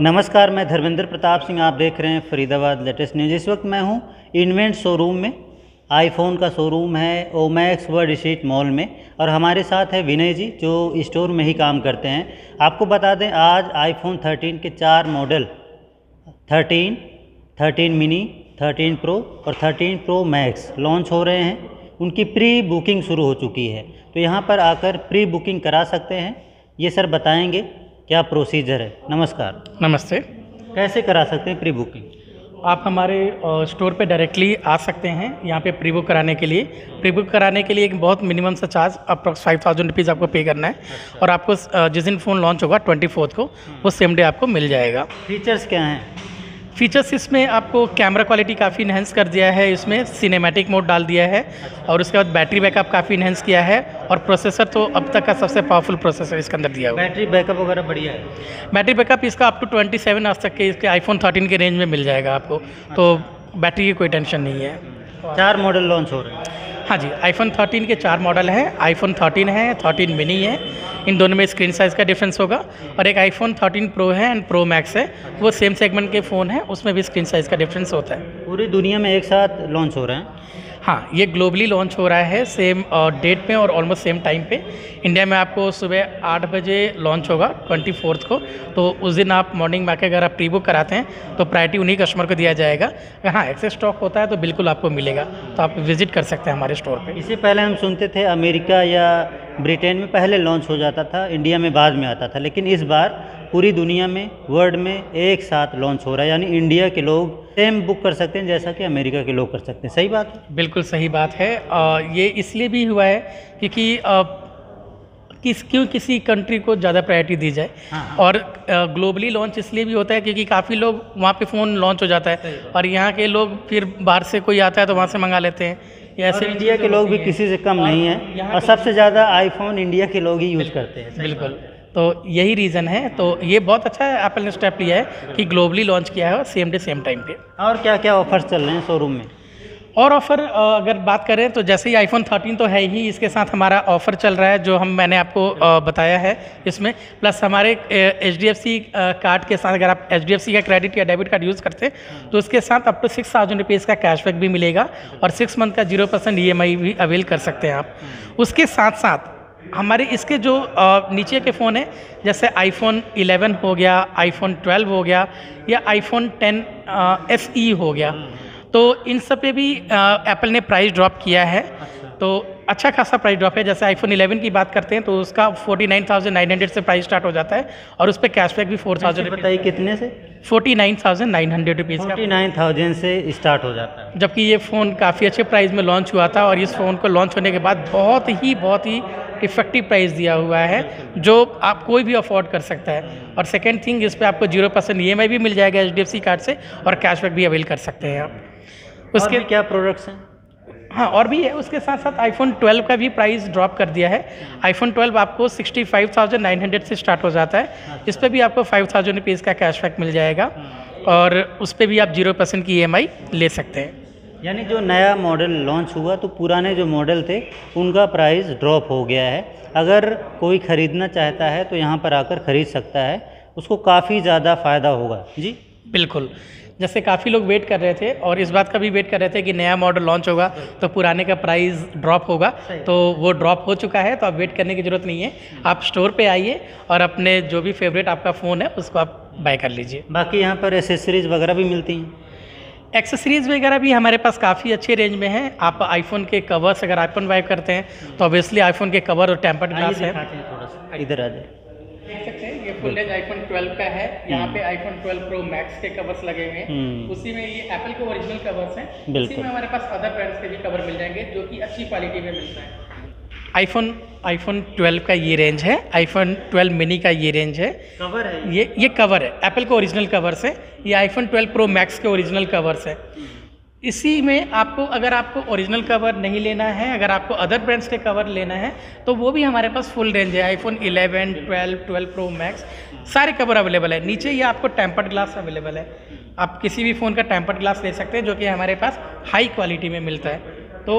नमस्कार मैं धर्मेंद्र प्रताप सिंह आप देख रहे हैं फरीदाबाद लेटेस्ट न्यूज़। इस वक्त मैं हूँ इन्वेंट शोरूम में। आईफोन का शोरूम है ओमैक्स वर्ड स्ट्रीट मॉल में। और हमारे साथ है विनय जी जो स्टोर में ही काम करते हैं। आपको बता दें आज आईफोन 13 के चार मॉडल 13, 13 मिनी 13 प्रो और 13 प्रो मैक्स लॉन्च हो रहे हैं। उनकी प्री बुकिंग शुरू हो चुकी है। तो यहाँ पर आकर प्री बुकिंग करा सकते हैं। ये सर बताएँगे क्या प्रोसीजर है? नमस्कार। नमस्ते। कैसे करा सकते हैं प्री बुकिंग आप हमारे स्टोर पे डायरेक्टली आ सकते हैं। यहाँ पे प्री बुक कराने के लिए। प्री बुक कराने के लिए एक बहुत मिनिमम सा charge approx five thousand rupees आपको पे करना है। अच्छा। और आपको जिस दिन फ़ोन लॉन्च होगा ट्वेंटी फोर्थ को वो सेम डे आपको मिल जाएगा। फीचर्स क्या हैं? फीचर्स इसमें आपको कैमरा क्वालिटी काफ़ी इन्हेंस कर दिया है इसमें सिनेमैटिक मोड डाल दिया है और उसके बाद बैटरी बैकअप काफ़ी इन्हेंस किया है और प्रोसेसर तो अब तक का सबसे पावरफुल प्रोसेसर इसके अंदर दिया हुआ है। बैटरी बैकअप वगैरह बढ़िया है। बैटरी बैकअप इसका अप टू ट्वेंटी सेवन आज तक के इसके आईफोन थर्टीन के रेंज में मिल जाएगा आपको। अच्छा। तो बैटरी की कोई टेंशन नहीं है। चार मॉडल लॉन्च हो रहे हैं। हाँ जी आईफोन 13 के चार मॉडल हैं आईफोन 13 है 13 मिनी है इन दोनों में स्क्रीन साइज़ का डिफरेंस होगा। और एक आईफोन 13 प्रो है एंड प्रो मैक्स है। वो सेम सेगमेंट के फ़ोन है, उसमें भी स्क्रीन साइज़ का डिफरेंस होता है। पूरी दुनिया में एक साथ लॉन्च हो रहे हैं। हाँ ये ग्लोबली लॉन्च हो रहा है सेम डेट पे और ऑलमोस्ट सेम टाइम पे। इंडिया में आपको सुबह आठ बजे लॉन्च होगा ट्वेंटी फोर्थ को। तो उस दिन आप मॉर्निंग में आके अगर आप प्री बुक कराते हैं तो प्रायरिटी उन्हीं कस्टमर को दिया जाएगा। अगर हाँ एक्सेस स्टॉक होता है तो बिल्कुल आपको मिलेगा। तो आप विज़िट कर सकते हैं हमारे स्टोर पर इससे पहले हम सुनते थे, अमेरिका या ब्रिटेन में पहले लॉन्च हो जाता था इंडिया में बाद में आता था। लेकिन इस बार पूरी दुनिया में वर्ल्ड में एक साथ लॉन्च हो रहा है। यानी इंडिया के लोग सेम बुक कर सकते हैं जैसा कि अमेरिका के लोग कर सकते हैं। सही बात है? बिल्कुल सही बात है। अ, ये इसलिए भी हुआ है क्योंकि किस क्यों किसी कंट्री को ज़्यादा प्रायोरिटी दी जाए? हाँ, हाँ। और ग्लोबली लॉन्च इसलिए भी होता है क्योंकि काफ़ी लोग वहाँ पे फ़ोन लॉन्च हो जाता है। और यहाँ के लोग फिर बाहर से कोई आता है तो वहाँ से मंगा लेते हैं। या ऐसे इंडिया के लोग भी किसी से कम नहीं है। और सबसे ज़्यादा आईफोन इंडिया के लोग ही यूज़ करते हैं। बिल्कुल। तो यही रीज़न है। तो ये बहुत अच्छा है एप्पल ने स्टेप लिया है कि ग्लोबली लॉन्च किया है सेम डे सेम टाइम पे। और क्या क्या ऑफर्स चल रहे हैं शोरूम में? और ऑफ़र अगर बात करें तो जैसे ही आईफोन 13 तो है ही इसके साथ हमारा ऑफ़र चल रहा है जो हम मैंने आपको बताया है इसमें। प्लस हमारे एच डी कार्ड के साथ अगर आप एच डी का क्रेडिट या डेबिट कार्ड यूज़ करते हैं तो उसके साथ up to six thousand rupees का कैशबैक भी मिलेगा और सिक्स मंथ का ज़ीरो परसेंट ई भी अवेल कर सकते हैं आप। उसके साथ साथ हमारे इसके जो नीचे के फ़ोन हैं जैसे आईफोन 11 हो गया आईफोन 12 हो गया या आईफोन 10 एस ई हो गया। तो इन सब पे भी एप्पल ने प्राइस ड्रॉप किया है। तो अच्छा खासा प्राइस ड्रॉप है। जैसे आईफोन 11 की बात करते हैं तो उसका 49,900 से प्राइस स्टार्ट हो जाता है और उस पर कैशबैक भी फोर थाउज़ेंड बताइए कितने से? फोर्टी नाइन का। फोर्टी नाइन थाउज़ेंड से स्टार्ट हो जाता है। जबकि ये फ़ोन काफ़ी अच्छे प्राइस में लॉन्च हुआ था और इस फ़ोन को लॉन्च होने के बाद बहुत ही बहुत ही इफ़ेक्टिव प्राइस दिया हुआ है जो आप कोई भी अफोर्ड कर सकता है। और सेकेंड थिंग इस पर आपको ज़ीरो परसेंट ई भी मिल जाएगा HDFC कार्ड से और कैशबैक भी अवेल कर सकते हैं आप। उसके क्या प्रोडक्ट्स हैं? हाँ और भी है। उसके साथ साथ आईफोन 12 का भी प्राइस ड्रॉप कर दिया है। आईफोन 12 आपको 65,900 से स्टार्ट हो जाता है। इस पर भी आपको फाइव थाउज़ेंड रुपीज़ का कैशबैक मिल जाएगा। और उस पर भी आप ज़ीरो परसेंट की ई ले सकते हैं। यानी जो नया मॉडल लॉन्च हुआ तो पुराने जो मॉडल थे उनका प्राइस ड्रॉप हो गया है। अगर कोई ख़रीदना चाहता है तो यहाँ पर आकर ख़रीद सकता है। उसको काफ़ी ज़्यादा फ़ायदा होगा। जी? बिल्कुल। जैसे काफ़ी लोग वेट कर रहे थे और इस बात का भी वेट कर रहे थे कि नया मॉडल लॉन्च होगा तो पुराने का प्राइस ड्रॉप होगा तो वो ड्रॉप हो चुका है तो आप वेट करने की ज़रूरत नहीं है। आप स्टोर पे आइए और अपने जो भी फेवरेट आपका फ़ोन है उसको आप बाय कर लीजिए। बाकी यहाँ पर एसेसरीज वगैरह भी मिलती हैं? एक्सेसरीज़ वगैरह भी हमारे पास काफ़ी अच्छे रेंज में हैं। आप आईफोन के कवर्स अगर आईफोन वाइप करते हैं तो ऑब्वियसली आईफोन के कवर और टेम्पर्ड ग्लास है। हैं इधर आ जाए देख सकते हैं ये फुल एज आईफोन 12 का है। यहाँ पे आईफोन 12 प्रो मैक्स के कवर्स लगे हुए हैं। हम्म। उसी में ये एप्पल के ओरिजिनल कवर्स हैं। उसी में हमारे पास अदर ब्रांड्स के भी कवर मिल जाएँगे जो कि अच्छी क्वालिटी में मिलता है। आईफोन आईफोन 12 का ये रेंज है। आईफोन 12 मिनी का ये रेंज है। कवर है ये? ये कवर है। एप्पल के ओरिजिनल कवर्स है। ये आईफोन 12 प्रो मैक्स के ओरिजिनल कवर्स है। इसी में आपको अगर आपको ओरिजिनल कवर नहीं लेना है अगर आपको अदर ब्रांड्स के कवर लेना है तो वो भी हमारे पास फुल रेंज है। आईफोन 11, 12, 12 प्रो मैक्स सारे कवर अवेलेबल है। नीचे ये आपको टेम्पर्ड ग्लास अवेलेबल है। आप किसी भी फ़ोन का टेम्पर्ड ग्लास ले सकते हैं जो कि हमारे पास हाई क्वालिटी में मिलता है। तो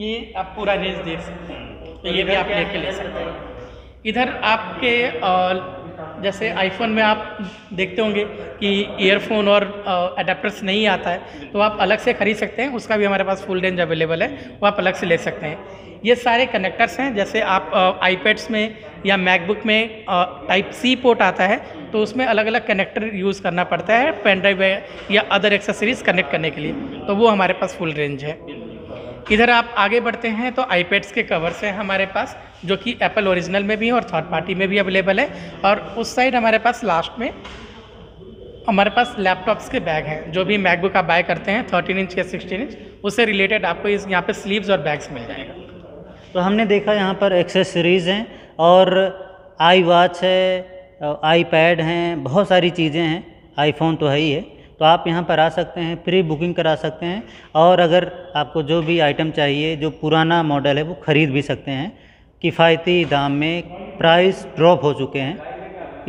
ये आप पूरा रेंज देख सकते हैं। तो ये भी आप लेके ले सकते हैं। इधर आपके जैसे आईफोन में आप देखते होंगे कि ईयरफोन और अडेप्टर्स नहीं आता है तो आप अलग से खरीद सकते हैं, उसका भी हमारे पास फुल रेंज अवेलेबल है, वो आप अलग से ले सकते हैं। ये सारे कनेक्टर्स हैं, जैसे आप आईपैड्स में या मैकबुक में टाइप सी पोर्ट आता है तो उसमें अलग अलग कनेक्टर यूज़ करना पड़ता है पेन ड्राइव या अदर एक्सेसरीज कनेक्ट करने के लिए तो वो हमारे पास फुल रेंज है। इधर आप आगे बढ़ते हैं तो आईपैड्स के कवर्स हैं हमारे पास, जो कि एप्पल ओरिजिनल में भी हैं और थर्ड पार्टी में भी अवेलेबल है। और उस साइड हमारे पास लास्ट में हमारे पास लैपटॉप्स के बैग हैं, जो भी मैकबुक आप बाय करते हैं थर्टीन इंच या सिक्सटीन इंच उससे रिलेटेड आपको इस यहाँ पे स्लीव्स और बैग्स मिल जाएगा। तो हमने देखा यहाँ पर एक्सेसरीज़ हैं और आई वॉच है आई पैड हैं, बहुत सारी चीज़ें हैं आईफोन तो है ही है। तो आप यहाँ पर आ सकते हैं प्री बुकिंग करा सकते हैं और अगर आपको जो भी आइटम चाहिए जो पुराना मॉडल है वो ख़रीद भी सकते हैं। किफ़ायती दाम में प्राइस ड्रॉप हो चुके हैं।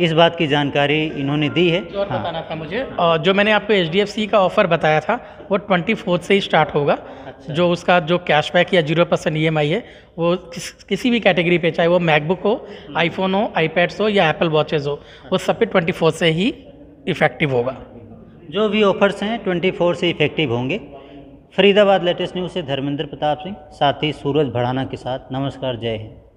इस बात की जानकारी इन्होंने दी है। और हाँ। बताना था मुझे और जो मैंने आपको HDFC का ऑफ़र बताया था वो ट्वेंटी फोर्थ से ही स्टार्ट होगा। अच्छा। जो उसका जो कैशबैक या ज़ीरो परसेंट ई है वो किस, किसी भी कैटेगरी पे चाहे वो मैकबुक हो आईफोन हो आईपैड्स हो या एप्पल वॉचेज़ हो वो सब पे ट्वेंटी से ही इफ़ेक्टिव होगा। जो भी ऑफर्स हैं ट्वेंटी फोर से इफ़ेक्टिव होंगे। फरीदाबाद लेटेस्ट न्यूज़ से धर्मेंद्र प्रताप सिंह, साथ ही सूरज भड़ाना के साथ। नमस्कार, जय हिंद।